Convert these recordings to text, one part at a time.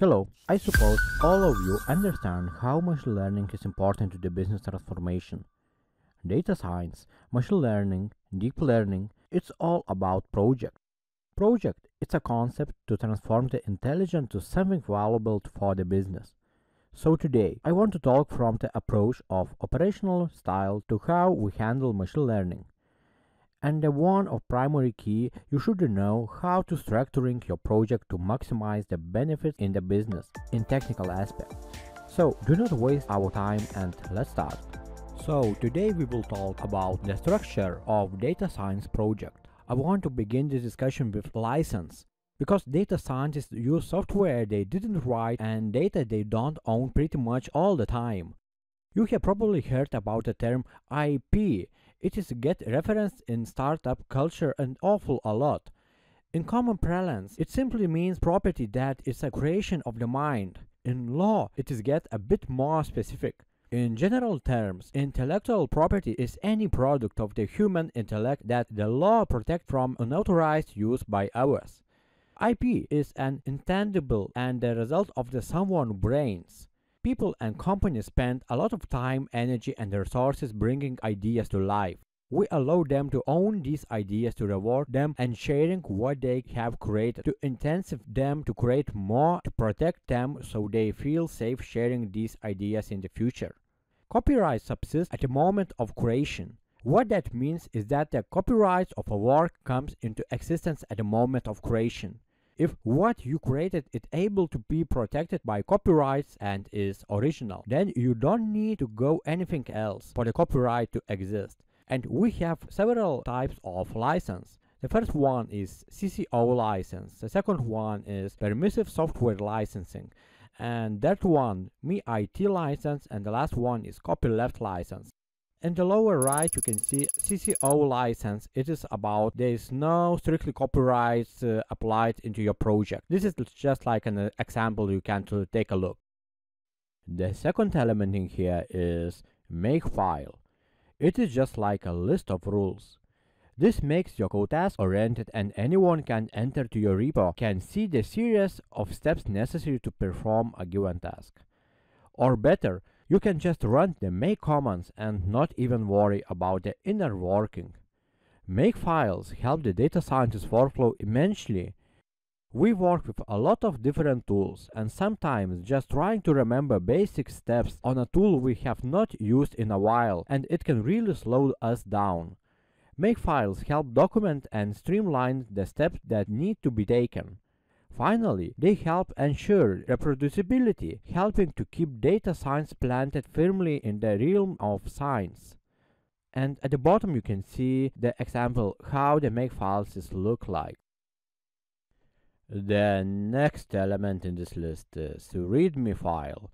Hello, I suppose all of you understand how machine learning is important to the business transformation. Data science, machine learning, deep learning, it's all about project. Project it's a concept to transform the intelligence to something valuable for the business. So today I want to talk from the approach of operational style to how we handle machine learning. And the one of primary key you should know how to structuring your project to maximize the benefits in the business in technical aspects. So do not waste our time and let's start. So today we will talk about the structure of data science project. I want to begin this discussion with license because data scientists use software they didn't write and data they don't own pretty much all the time. You have probably heard about the term IP. It is get referenced in startup culture an awful a lot. In common parlance, it simply means property that is a creation of the mind. In law, it is get a bit more specific. In general terms, intellectual property is any product of the human intellect that the law protects from unauthorized use by others. IP is an intangible and the result of the someone brains. People and companies spend a lot of time, energy and resources bringing ideas to life. We allow them to own these ideas to reward them and sharing what they have created to intensive them to create more to protect them so they feel safe sharing these ideas in the future. Copyright subsists at the moment of creation. What that means is that the copyright of a work comes into existence at the moment of creation. If what you created is able to be protected by copyrights and is original, then you don't need to go anything else for the copyright to exist. And we have several types of license. The first one is CC0 license. The second one is permissive software licensing and that one MIT license and the last one is copyleft license. In the lower right you can see CC0 license. It is about there is no strictly copyright uh, applied into your project. This is just like an uh, example you can to take a look. The second element in here is makefile. It is just like a list of rules. This makes your code task oriented and anyone can enter to your repo can see the series of steps necessary to perform a given task. Or better, you can just run the make commands and not even worry about the inner working. Make files help the data scientist workflow immensely. We work with a lot of different tools and sometimes just trying to remember basic steps on a tool we have not used in a while and it can really slow us down. Makefiles help document and streamline the steps that need to be taken. Finally, they help ensure reproducibility, helping to keep data science planted firmly in the realm of science. And at the bottom you can see the example how the makefiles look like. The next element in this list is the README file.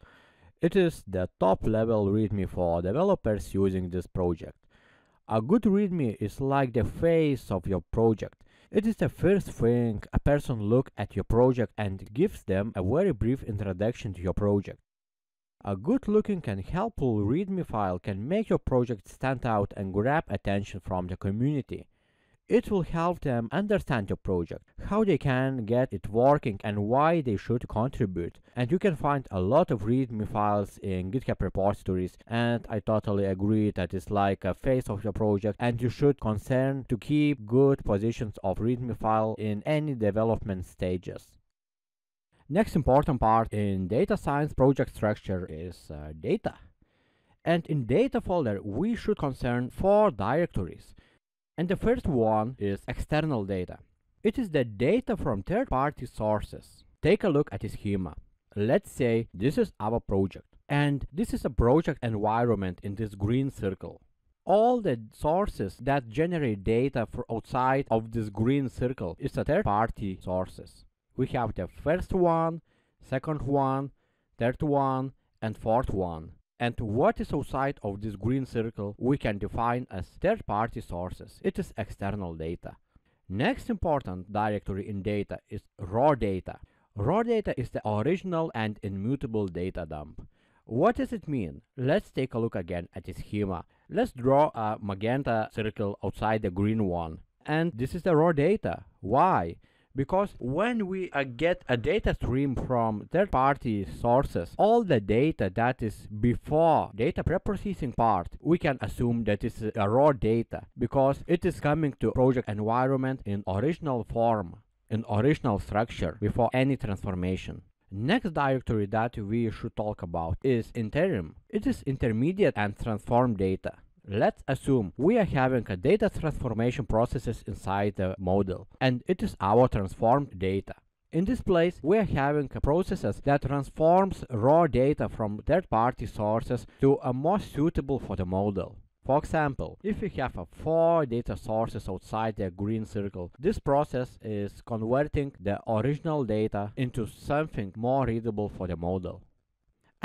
It is the top level README for developers using this project. A good README is like the face of your project. It is the first thing a person look at your project and gives them a very brief introduction to your project. A good looking and helpful README file can make your project stand out and grab attention from the community. It will help them understand your project, how they can get it working and why they should contribute. And you can find a lot of readme files in GitHub repositories and I totally agree that it's like a face of your project and you should concern to keep good positions of readme file in any development stages. Next important part in data science project structure is uh, data. And in data folder we should concern four directories and the first one is external data. It is the data from third-party sources. Take a look at this schema. Let's say this is our project and this is a project environment in this green circle. All the sources that generate data for outside of this green circle is a third-party sources. We have the first one, second one, third one, and fourth one. And what is outside of this green circle we can define as third-party sources. It is external data. Next important directory in data is raw data. Raw data is the original and immutable data dump. What does it mean? Let's take a look again at the schema. Let's draw a magenta circle outside the green one. And this is the raw data. Why? Because when we uh, get a data stream from third party sources all the data that is before data preprocessing part we can assume that is a raw data because it is coming to project environment in original form in original structure before any transformation Next directory that we should talk about is interim. It is intermediate and transform data. Let's assume we are having a data transformation processes inside the model and it is our transformed data. In this place, we are having processes that transforms raw data from third-party sources to a more suitable for the model. For example, if we have a four data sources outside the green circle, this process is converting the original data into something more readable for the model.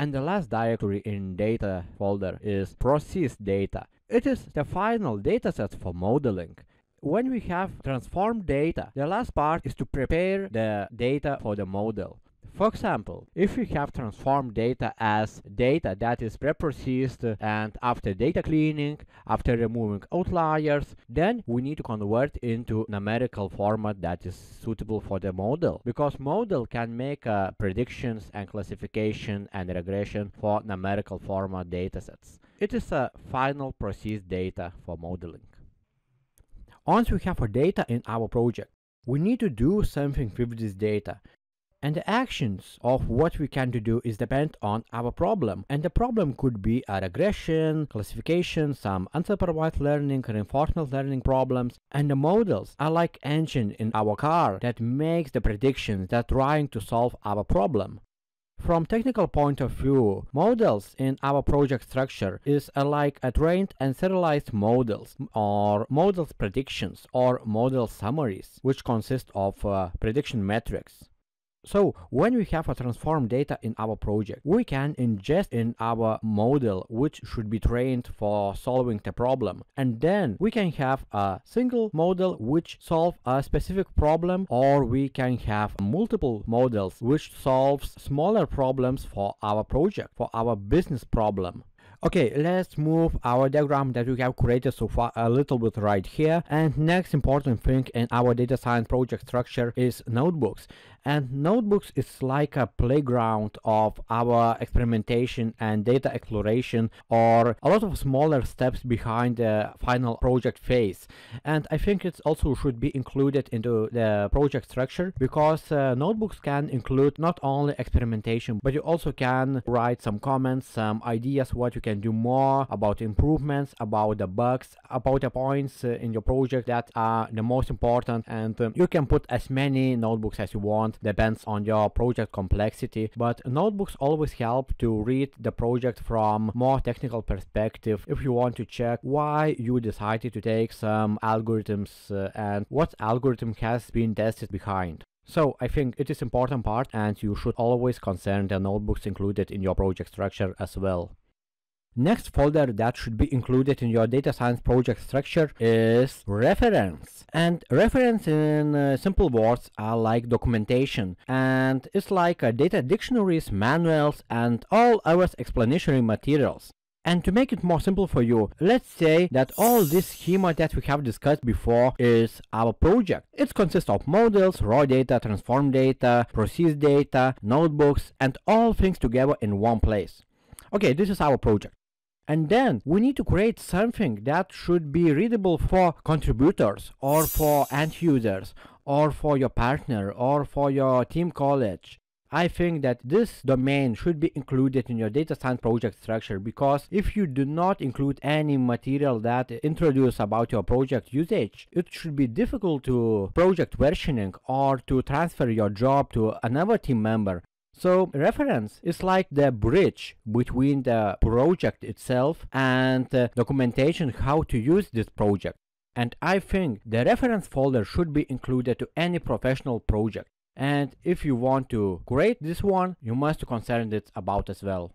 And the last directory in data folder is process data. It is the final dataset for modeling. When we have transformed data, the last part is to prepare the data for the model. For example, if we have transformed data as data that is preprocessed and after data cleaning, after removing outliers, then we need to convert into numerical format that is suitable for the model because model can make uh, predictions and classification and regression for numerical format datasets. It is a final processed data for modeling. Once we have our data in our project, we need to do something with this data and the actions of what we can to do is depend on our problem. And the problem could be a regression classification some unsupervised learning reinforcement learning problems. And the models are like engine in our car that makes the predictions that trying to solve our problem. From technical point of view, models in our project structure is like a trained and serialized models or models predictions or model summaries, which consist of uh, prediction metrics. So when we have a transform data in our project, we can ingest in our model which should be trained for solving the problem. And then we can have a single model which solve a specific problem or we can have multiple models which solves smaller problems for our project, for our business problem. Okay, let's move our diagram that we have created so far a little bit right here. And next important thing in our data science project structure is notebooks and notebooks is like a playground of our experimentation and data exploration or a lot of smaller steps behind the final project phase. And i think it also should be included into the project structure because uh, notebooks can include not only experimentation but you also can write some comments some ideas what you can do more about improvements about the bugs about the points uh, in your project that are the most important and um, you can put as many notebooks as you want depends on your project complexity, but notebooks always help to read the project from more technical perspective if you want to check why you decided to take some algorithms uh, and what algorithm has been tested behind. So I think it is important part and you should always concern the notebooks included in your project structure as well. Next folder that should be included in your data science project structure is reference. And reference in uh, simple words are like documentation and it's like uh, data dictionaries, manuals and all our explanatory materials. And to make it more simple for you, let's say that all this schema that we have discussed before is our project. It consists of models, raw data, transform data, process data, notebooks, and all things together in one place. Okay, this is our project. And then we need to create something that should be readable for contributors or for end users or for your partner or for your team college. I think that this domain should be included in your data science project structure because if you do not include any material that introduce about your project usage, it should be difficult to project versioning or to transfer your job to another team member so reference is like the bridge between the project itself and the documentation how to use this project. And I think the reference folder should be included to any professional project. And if you want to create this one, you must concern it about as well.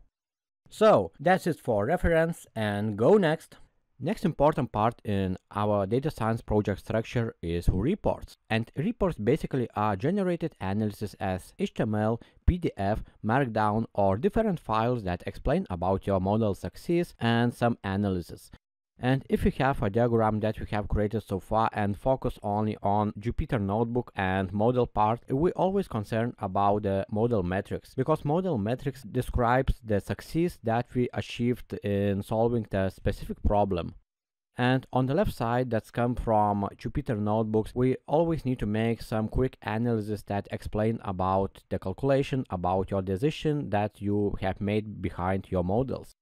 So that's it for reference and go next. Next important part in our data science project structure is reports. And reports basically are generated analysis as HTML, PDF, Markdown or different files that explain about your model success and some analysis. And if you have a diagram that we have created so far and focus only on Jupyter Notebook and model part, we always concern about the model metrics because model metrics describes the success that we achieved in solving the specific problem. And on the left side that's come from Jupyter Notebooks, we always need to make some quick analysis that explain about the calculation, about your decision that you have made behind your models.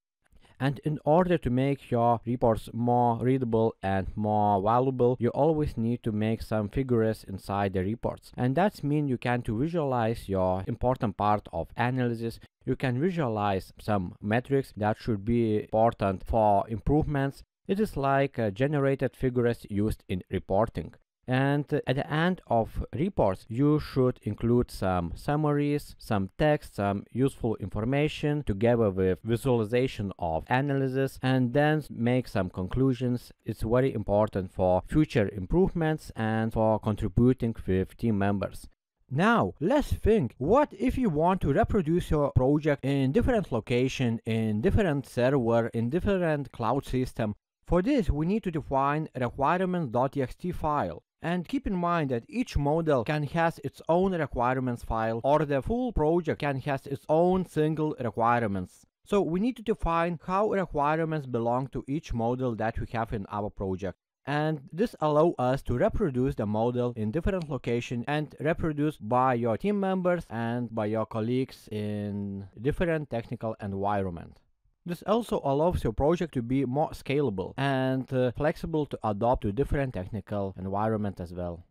And in order to make your reports more readable and more valuable, you always need to make some figures inside the reports. And that means you can to visualize your important part of analysis. You can visualize some metrics that should be important for improvements. It is like uh, generated figures used in reporting and at the end of reports you should include some summaries some text some useful information together with visualization of analysis and then make some conclusions it's very important for future improvements and for contributing with team members now, let's think, what if you want to reproduce your project in different location, in different server, in different cloud system? For this, we need to define requirements.txt file. And keep in mind that each model can has its own requirements file or the full project can has its own single requirements. So we need to define how requirements belong to each model that we have in our project. And this allow us to reproduce the model in different locations and reproduce by your team members and by your colleagues in different technical environment. This also allows your project to be more scalable and uh, flexible to adapt to different technical environment as well.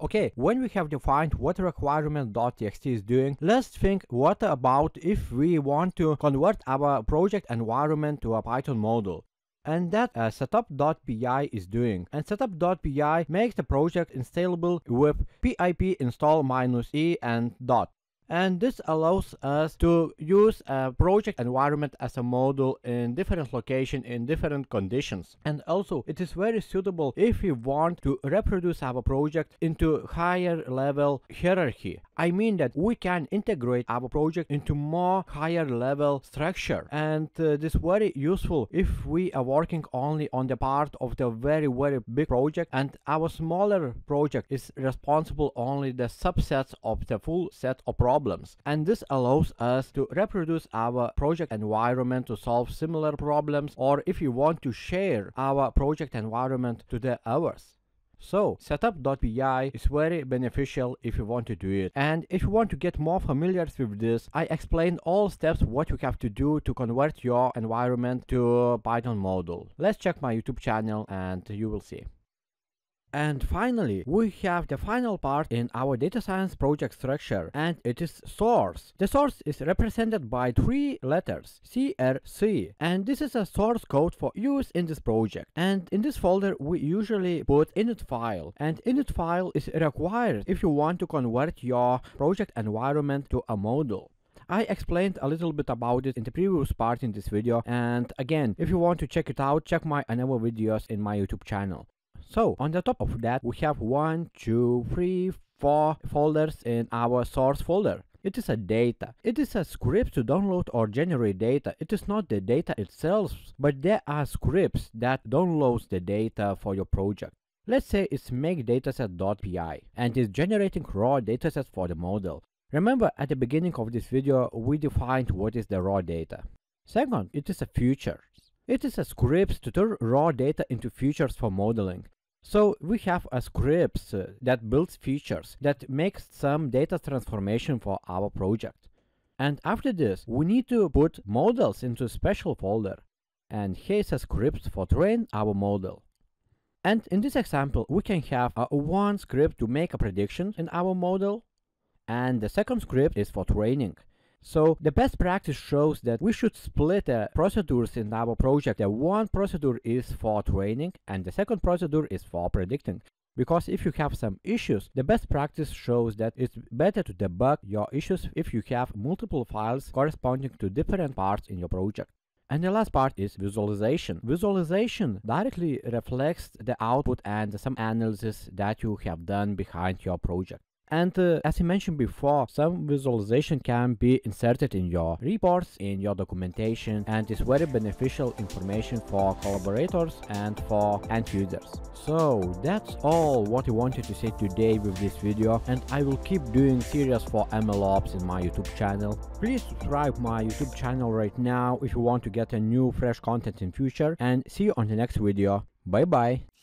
Okay, when we have defined what requirement.txt is doing, let's think what about if we want to convert our project environment to a Python model. And that uh, setup.py is doing. And setup.py makes the project installable with pip install minus e and dot and this allows us to use a project environment as a model in different location in different conditions. And also it is very suitable if we want to reproduce our project into higher level hierarchy. I mean that we can integrate our project into more higher level structure. And uh, this very useful if we are working only on the part of the very very big project and our smaller project is responsible only the subsets of the full set of projects problems. And this allows us to reproduce our project environment to solve similar problems or if you want to share our project environment to the others. So, setup.py is very beneficial if you want to do it. And if you want to get more familiar with this, I explain all steps what you have to do to convert your environment to Python module. Let's check my YouTube channel and you will see. And finally, we have the final part in our data science project structure, and it is source. The source is represented by three letters, SRC, and this is a source code for use in this project. And in this folder, we usually put init file, and init file is required if you want to convert your project environment to a model. I explained a little bit about it in the previous part in this video and again if you want to check it out check my uh, other videos in my YouTube channel. So on the top of that, we have one, two, three, four folders in our source folder. It is a data. It is a script to download or generate data. It is not the data itself, but there are scripts that downloads the data for your project. Let's say it's makeDataset.py and is generating raw datasets for the model. Remember at the beginning of this video we defined what is the raw data. Second, it is a feature. It is a script to turn raw data into features for modeling. So we have a script uh, that builds features that makes some data transformation for our project. And after this, we need to put models into a special folder. And here's a script for train our model. And in this example, we can have a one script to make a prediction in our model. And the second script is for training. So the best practice shows that we should split the procedures in our project. The one procedure is for training and the second procedure is for predicting. Because if you have some issues, the best practice shows that it's better to debug your issues if you have multiple files corresponding to different parts in your project. And the last part is visualization. Visualization directly reflects the output and some analysis that you have done behind your project. And uh, as I mentioned before, some visualization can be inserted in your reports, in your documentation, and is very beneficial information for collaborators and for end users. So that's all what I wanted to say today with this video and I will keep doing series for MLOps in my YouTube channel. Please subscribe my YouTube channel right now if you want to get a new fresh content in future and see you on the next video. Bye bye.